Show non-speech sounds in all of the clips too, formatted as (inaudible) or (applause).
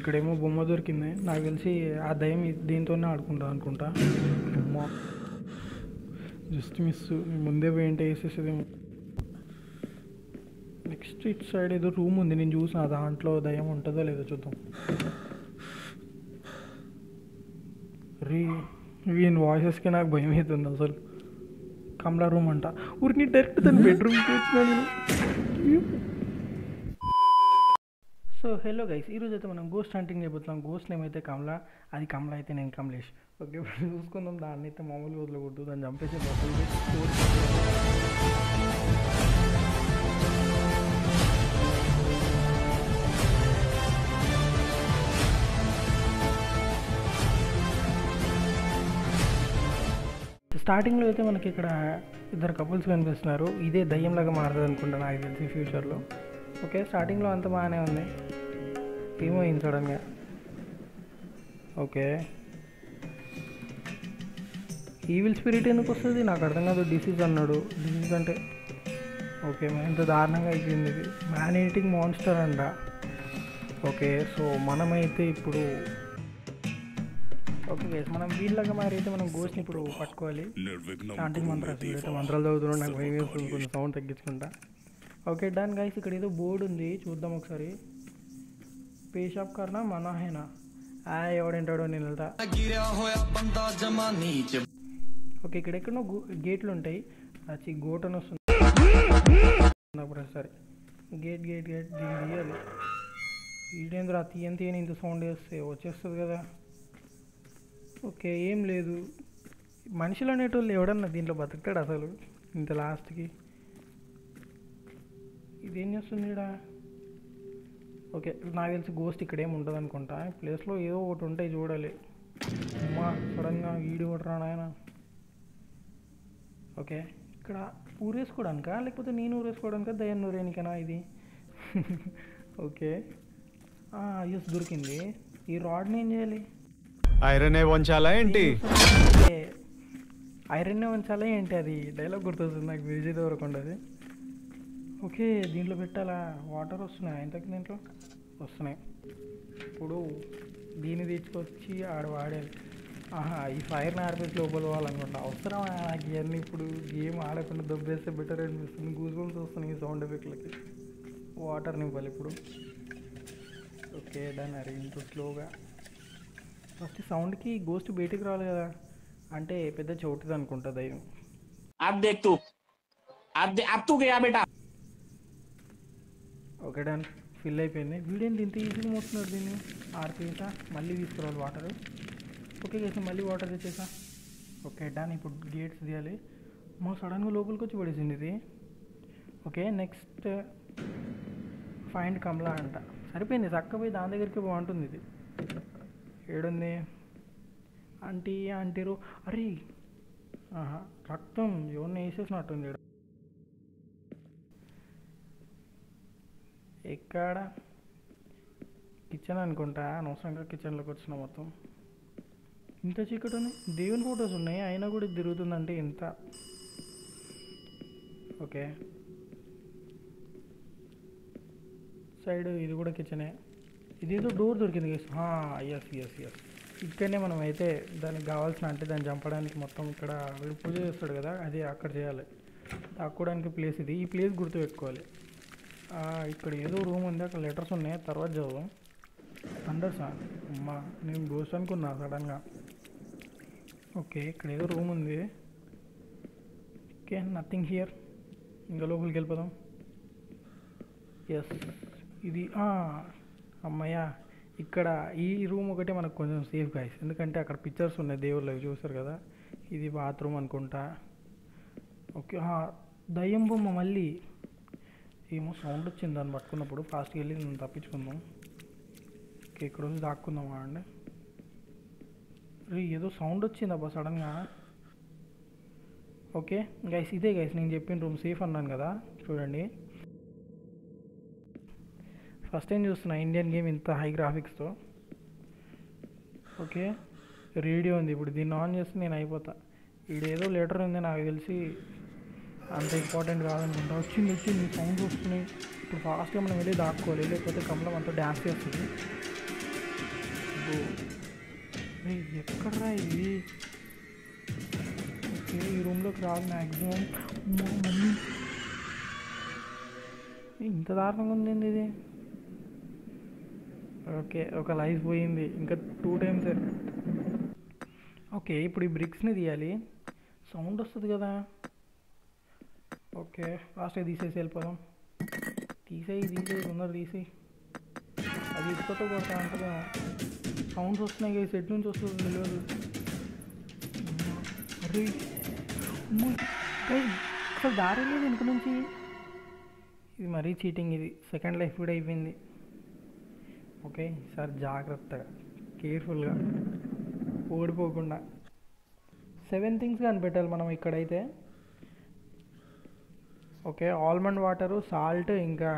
ఇక్కడేమో బొమ్మ దొరికింది. నాకు తెలిసి ఆ దయ్యం దీంతోనే ఆడుకుంటా అనుకుంటా. బొమ్మ జస్ట్ మిస్. ముందే పోయింటే వేసేసేదేమో. నెక్స్ట్ ఇట్ సైడ్ ఏదో రూమ్ ఉంది. నేను చూసిన దాంట్లో దయ్యం ఉంటుందో లేదో చూద్దాం. రీ వీని వాయిసెస్కి నాకు భయం అవుతుంది అసలు. కమలా రూమ్ అంట. ఊరికి డైరెక్ట్ తన బెడ్రూమ్కి వచ్చినా నేను. సో హలో గైస్ ఈరోజు అయితే మనం గోస్ట్ హంటింగ్ చేయబోతున్నాం. గోస్ట్ నేమ్ అయితే కమలా. అది కమలా అయితే నేను కమలేష్. ఓకే ఇప్పుడు చూసుకుందాం. దాన్ని అయితే మామూలుగా వదలకూడదు దాన్ని చంపేసి స్టార్టింగ్లో అయితే మనకి ఇక్కడ ఇద్దరు కపుల్స్ కనిపిస్తున్నారు. ఇదే దయ్యంలాగా మారుతుంది అనుకుంటా నాకు తెలిసి ఫ్యూచర్లో ఓకే స్టార్టింగ్లో అంత బాగానే ఉంది. ఏమైంది సడన్గా ఓకే. ఈవిల్ స్పిరిట్ ఎందుకు వస్తుంది? నాకు అర్థం కాదు డిసీజ్ అన్నాడు. డిసీజ్ అంటే ఓకే ఇంత దారుణంగా అయిపోయింది ఇది. మ్యాన్ ఈటింగ్ మాన్స్టర్ అంట. ఓకే సో మనమైతే ఇప్పుడు ఓకే మనం వీళ్ళగా మరి అయితే మనం గోస్ట్ని ఇప్పుడు పట్టుకోవాలి. స్టార్టింగ్ మంత్రాలు మంత్రాలు చదువుతున్నాడు నాకు భయం వేస్తుంది కొంచెం సౌండ్ తగ్గించుకుంటా. ఓకే డన్ గైస్ ఇక్కడ ఏదో బోర్డు ఉంది. చూద్దాం ఒకసారి. పేషాప్ కర్నా మనహేనా? ఆ ఎవడంటాడో నేను వెళ్తా. ఓకే ఇక్కడ ఎక్కడో గేట్లు ఉంటాయి. అచ్చి గోటన్ వస్తుంది. సరే. గేట్ గేట్ గేట్ దీన్ని తీయాలి ఇదేంద్ర తీయని తీయని ఇంత సౌండ్ వేస్తే వచ్చేస్తుంది కదా. ఓకే ఏం లేదు. మనుషులు అనేటోళ్ళు ఎవడన్నా దీంట్లో బతుకుతాడు అసలు? ఇంత లాస్ట్కి ఇదేం చేస్తుంది ఈడ? ఓకే నాకు తెలిసి గోస్ట్ ఇక్కడ ఏమి ఉండదు అనుకుంటా. ప్లేస్లో ఏదో ఒకటి ఉంటాయి చూడాలి. అమ్మా సడన్గా వీడి ఒకటి రా నాయన ఓకే ఇక్కడ ఊరేసుకోవడానికా? లేకపోతే నేను ఊరేసుకోవడానికా? దయ్యం ఊరేనికనా ఇది? (laughs) ఓకే. ఎస్ దొరికింది. ఈ రాడ్ని ఏం చేయాలి? ఐరన్ ఏ వంచాలా ఏంటి? ఐరన్ ఉంచాలా ఏంటి అది? డైలాగ్ గుర్తొస్తుంది నాకు విజయ్ దేవరకొండ అది ఓకే దీంట్లో పెట్టాలా వాటర్ వస్తున్నాయి ఇంతకు దీంట్లో వస్తున్నాయి ఇప్పుడు దీన్ని తీసుకొచ్చి ఆడ వాడాలి ఆహా ఈ ఫైర్ ఆర్పేసి లోపల పోవాలనుకుంటా అవసరం నాకు ఇవన్నీ ఇప్పుడు గేమ్ ఆడకుండా దొబ్బేస్తే బెటర్ అనిపిస్తుంది గూస్ బంప్స్ వస్తున్నాయి ఈ సౌండ్ ఎఫెక్ట్లకి వాటర్ నింపాలి ఇప్పుడు ఓకే డన్ అరే ఇంత స్లోగా ఫస్ట్ సౌండ్కి గోస్ట్ బయటికి రావాలి కదా అంటే పెద్ద చోటుది అనుకుంటా దయ్యం अब देख तू अब दे, अब तू गया बेटा ఓకే డన్ ఫిల్ అయిపోయింది. వీడేంటి ఇంత ఈజీగా మోస్తున్నాడు దీన్ని? ఆర్పేసా మళ్ళీ తీసుకురావాలి వాటర్ ఓకే చేసా మళ్ళీ వాటర్ తెచ్చేసా ఓకే డన్ ఇప్పుడు గేట్స్ తీయాలి. మా సడన్గా లోపలికి వచ్చి పడేసింది ఇది. ఓకే నెక్స్ట్ ఫైండ్ కమలా అంట. సరిపోయింది చక్క పోయి దాని దగ్గరికి బాగుంటుంది ఇది. ఏడుంది? ఆంటీ ఆంటీరు. అరే ఆహా, రక్తం ఎవరిని వేసేసినట్టుంది ఇక్కడ కిచెన్ అనుకుంటా అనవసరంగా కిచెన్లోకి వచ్చిన మొత్తం. ఇంత చీకటి ఉంది దేవుని ఫొటోస్ ఉన్నాయి అయినా కూడా ఇది తిరుగుతుందంటే ఇంత. ఓకే. సైడ్ ఇది కూడా కిచెనే. ఇదేదో డోర్ దొరికింది ఎస్ ఎస్ ఎస్ ఇక్కడనే మనం అయితే దానికి కావాల్సిన అంటే దాన్ని చంపడానికి మొత్తం ఇక్కడ వీడు పూజ చేస్తాడు కదా అది అక్కడ చేయాలి. దాక్కోవడానికి ప్లేస్ ఇది. ఈ ప్లేస్ గుర్తుపెట్టుకోవాలి. ఇక్కడ ఏదో రూమ్ ఉంది అక్కడ లెటర్స్ ఉన్నాయి తర్వాత చదువు అండర్సా అమ్మా నేను గోస్ అనుకున్నా సడన్గా ఓకే ఇక్కడ ఏదో రూమ్ ఉంది. ఓకే నథింగ్ హియర్ ఇంకా లోపలికి వెళ్ళిపోదాం. ఎస్ ఇది అమ్మయ్యా. ఇక్కడ ఈ రూమ్ ఒకటే మనకు కొంచెం సేఫ్ గాయస్ ఎందుకంటే అక్కడ పిక్చర్స్ ఉన్నాయి దేవుళ్ళు అవి చూస్తారు కదా. ఇది బాత్రూమ్ అనుకుంటా. ఓకే దయ్యం బొమ్మ మళ్ళీ. ఏమో సౌండ్ వచ్చింది దాన్ని పట్టుకున్నప్పుడు. ఫాస్ట్గా వెళ్ళి నేను తప్పించుకుందాం. ఓకే ఇక్కడ వచ్చి దాక్కుందాం అండి ఏదో సౌండ్ వచ్చింది అబ్బా సడన్గా ఓకే గైస్ ఇదే గైస్ నేను చెప్పిన రూమ్ సేఫ్ అన్నాను కదా. చూడండి. ఫస్ట్ టైం చూస్తున్నా? ఇండియన్ గేమ్ ఇంత హై గ్రాఫిక్స్తో ఓకే రేడియో ఉంది ఇప్పుడు. దీన్ని ఆన్ చేస్తే నేను అయిపోతా. ఇదేదో లెటర్ ఉంది నాకు తెలిసి. అంత ఇంపార్టెంట్ కాదనుకుంటా. వచ్చింది వచ్చింది సౌండ్ వస్తున్నాయి ఇప్పుడు ఫాస్ట్గా మనం వెళ్ళి దాక్కోవాలి లేకపోతే కమలం అంతా డ్యాన్స్ చేస్తుంది. ఎక్కడరా ఇది? ఓకే ఈ రూమ్లోకి రాదు మ్యాక్సిమం మమ్మీ. ఇంత దారుణంగా ఉంది ఇది? ఓకే ఒక లైఫ్ పోయింది. ఇంకా టూ టైమ్స్ ఓకే ఇప్పుడు ఈ బ్రిక్స్ని తీయాలి. సౌండ్ వస్తుంది కదా. ఓకే ఫాస్ట్గా తీసేసి వెళ్ళిపోదాం తీసేయి తీసేయి తొందర తీసి అది ఇసుకతో కొడతా అంటదా సౌండ్స్ వస్తున్నాయి కదా సెట్ నుంచి వస్తుంది తెలియదు అరే అసలు దారి లేదు వెనుక నుంచి ఇది మరీ చీటింగ్ ఇది సెకండ్ లైఫ్ కూడా అయిపోయింది ఓకే సార్ జాగ్రత్తగా కేర్ఫుల్గా ఓడిపోకుండా సెవెన్ థింగ్స్ కనిపెట్టాలి మనం ఇక్కడైతే ఓకే ఆల్మండ్ వాటరు సాల్ట్ ఇంకా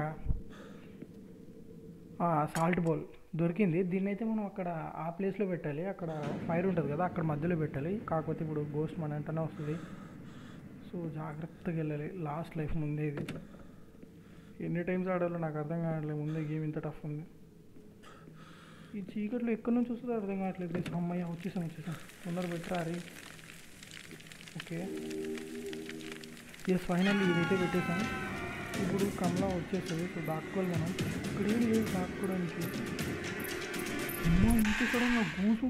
సాల్ట్ బౌల్ దొరికింది. దీన్ని అయితే మనం అక్కడ ఆ ప్లేస్లో పెట్టాలి. అక్కడ ఫైర్ ఉంటుంది కదా అక్కడ మధ్యలో పెట్టాలి. కాకపోతే ఇప్పుడు గోస్ట్ మన వెంటనే వస్తుంది. సో జాగ్రత్తగా వెళ్ళాలి. లాస్ట్ లైఫ్ ముందే ఇది. ఎన్ని టైమ్స్ ఆడాలో నాకు అర్థం కావట్లేదు. ముందే గేమ్ ఇంత టఫ్ ఉంది. ఈ చీకట్లో ఎక్కడి నుంచి వస్తుందో అర్థం కావట్లేదు. అమ్మాయి అమ్మయ్య వచ్చేసాం వచ్చేసాం. తొందర పెట్టరా ఓకే. ఎస్ ఫైనల్లీ ఇదైతే పెట్టేసాను ఇప్పుడు కమలా వచ్చేస్తుంది. సో దాక్కోవాలి మనం ఇక్కడ ఏం లేదు దాక్కోవడానికి అమ్మో ఇంటి కూడా నా గూసు.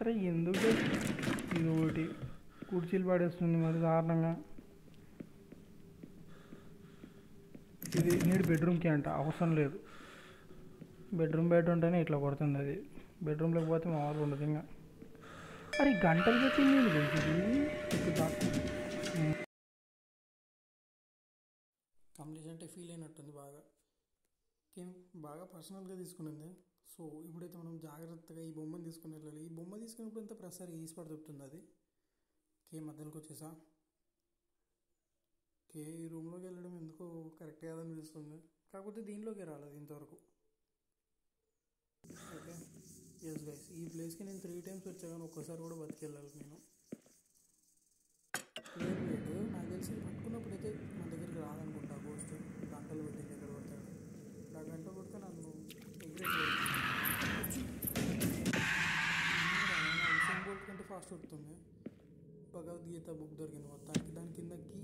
అరే ఎందుకు? ఇది ఒకటి కుర్చీలు పడేస్తుంది మరి దారుణంగా. ఇది నీడు బెడ్రూమ్కి అంట అవసరం లేదు. బెడ్రూమ్ బయట ఉంటేనే ఇట్లా కొడుతుంది అది. బెడ్రూమ్లోకి పోతే మామూలుగా ఉండదు ఇంకా. అరే గంటలు పెట్టింది ఇది కంప్లీట్ అంటే ఫీల్ అయినట్టుంది బాగా. గేమ్ బాగా పర్సనల్గా తీసుకునింది. సో ఇప్పుడైతే మనం జాగ్రత్తగా ఈ బొమ్మను తీసుకుని వెళ్ళాలి. ఈ బొమ్మ తీసుకున్నప్పుడు అంతా ప్రసారి ఈసి పడుతుంది అది? కే మధ్యలోకి వచ్చేసా? కే ఈ రూమ్లోకి వెళ్ళడం ఎందుకో కరెక్ట్ కాదనిపిస్తుంది కాకపోతే దీనిలోకి రాలేదు ఇంతవరకు. ఓకే. ఎస్ గైస్ ఈ ప్లేస్కి నేను త్రీ టైమ్స్ వచ్చా కానీ ఒక్కసారి కూడా బతికెళ్ళాలి నేను. లేదు లేదు. నాకు తెలిసి పట్టుకున్నప్పుడు అయితే మన దగ్గరికి రాదనుకుంటా గోస్ట్ గంటలు పెట్టింది ఎక్కడ పడతాడు నా గంట కొడితే నన్ను ఎగ్రెట్ బోల్ట్ కంటే ఫాస్ట్ వస్తుంది భగవద్గీత బుక్ దొరికింది మొత్తానికి. దాని కిందకి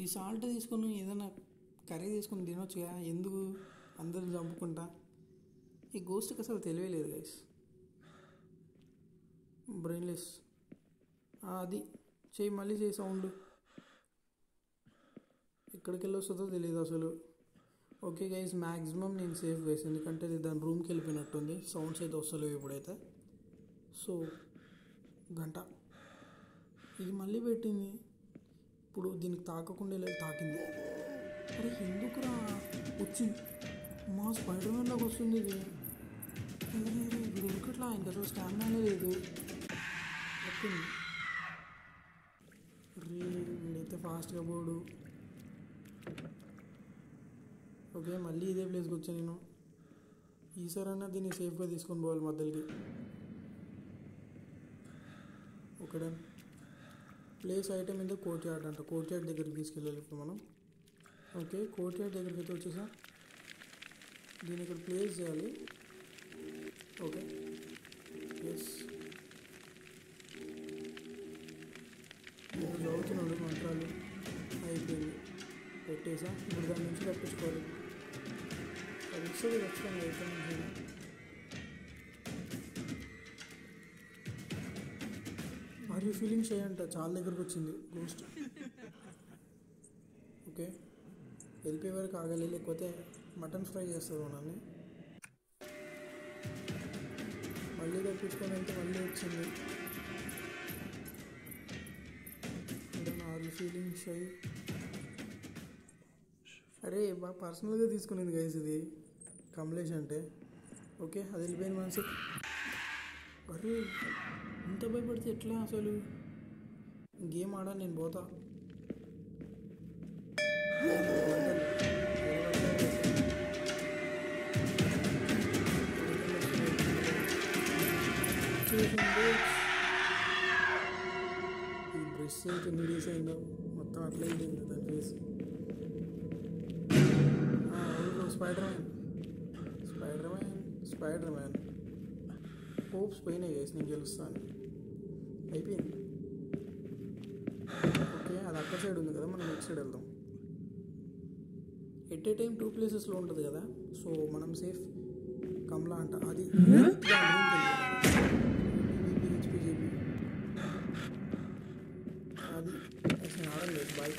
ఈ సాల్ట్ తీసుకొని ఏదైనా కర్రీ తీసుకొని తినొచ్చుగా? ఎందుకు? అందరిని చంపుకుంటా? ఈ గోస్ట్కి అసలు తెలియలేదు గైస్ బ్రెయిన్లెస్ అది చేయి మళ్ళీ చేయి సౌండ్ ఎక్కడికి వెళ్ళొస్తుందో తెలియదు అసలు. ఓకే గైస్ మ్యాక్సిమం నేను సేఫ్ గైస్ ఎందుకంటే దాని రూమ్కి వెళ్ళిపోయినట్టుంది. సౌండ్స్ అయితే వస్తలేవు ఇప్పుడైతే. సో గంట. ఇది మళ్ళీ పెట్టింది. ఇప్పుడు దీనికి తాకకుండా లేదు తాకింది. అరే ఎందుకురా? వచ్చింది మా స్పైడర్ మ్యాన్లోకి వస్తుంది ఇది. అరే, అరే, ఇది ఉరకట్లా ఇంకా లేదు? వచ్చింది రే వీడైతే ఫాస్ట్గా పోడు. ఓకే మళ్ళీ ఇదే ప్లేస్కి వచ్చా నేను. ఈసారన్నా దీన్ని సేఫ్గా తీసుకొని పోవాలి మధ్యలోకి. ఒకడే ప్లేస్ ఐటమ్ ఏంటో కోర్ట్ యార్డ్ అంట. కోర్ట్ యార్డ్ దగ్గరికి తీసుకెళ్ళాలి ఇప్పుడు మనం. ఓకే కోర్ట్ యార్డ్ దగ్గరికి అయితే వచ్చేసా. దీన్ని ఇక్కడ ప్లేస్ చేయాలి. ఓకే ఎస్ నేను చదువుతున్నాడు మంత్రాలు. అయిపోయింది. పెట్టేసా. ఇప్పుడు దాని నుంచి తప్పించుకోవాలి అది వస్తుంది ఖచ్చితంగా అయితే నుంచి ఫీలింగ్స్ అయ్యంట ఫీలింగ్ చాలా దగ్గరకు వచ్చింది గోస్ట్ ఓకే వెళ్ళిపోయే వరకు ఆగాలి లేకపోతే మటన్ ఫ్రై చేస్తారు మనల్ని మళ్ళీ మళ్ళీ తప్పించుకొని వెళ్తే మళ్ళీ వచ్చింది. నాలుగు ఫీలింగ్స్ అయ్యి అరే బాగా పర్సనల్గా తీసుకునేది గైజ్ ఇది. కమలేష్ అంటే. ఓకే అది వెళ్ళిపోయిన మనసు. అరే భయపడితే ఎట్లా అసలు గేమ్ ఆడా నేను పోతా ఈ బ్రష్ అయితే ఎన్ని డేస్ అయిందో మొత్తం అట్లా వెళ్ళింది దాని face Spider Man Spider Man Spider Man hopes పోయినాయి గైస్ నేను గెలుస్తాను అయిపోయింది ఓకే అది అక్కడ సైడ్ ఉంది కదా మనం నెక్స్ట్ సైడ్ వెళ్దాం ఎట్ ఏ టైం టూ ప్లేసెస్లో ఉంటుంది కదా సో మనం సేఫ్ కమలా అంట అది అది అసలు ఆడలేదు బాయ్